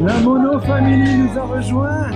La monofamilie nous a rejoints.